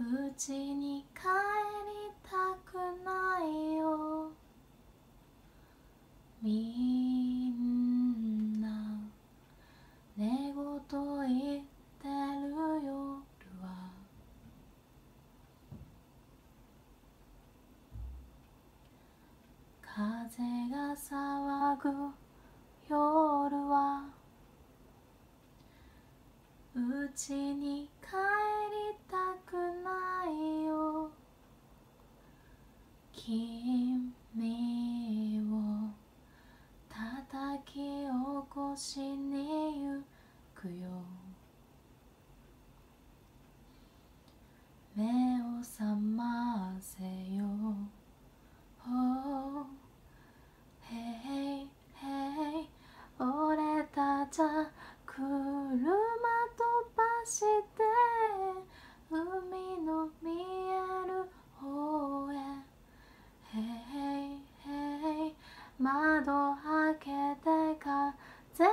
うちに帰りたくないよ。みんな寝言言ってる夜は。風が騒ぐ夜は。うちに君を叩き起こしに行くよ。目を覚ませよ。Oh, hey, hey 俺たちゃ車飛ばして窓開けて風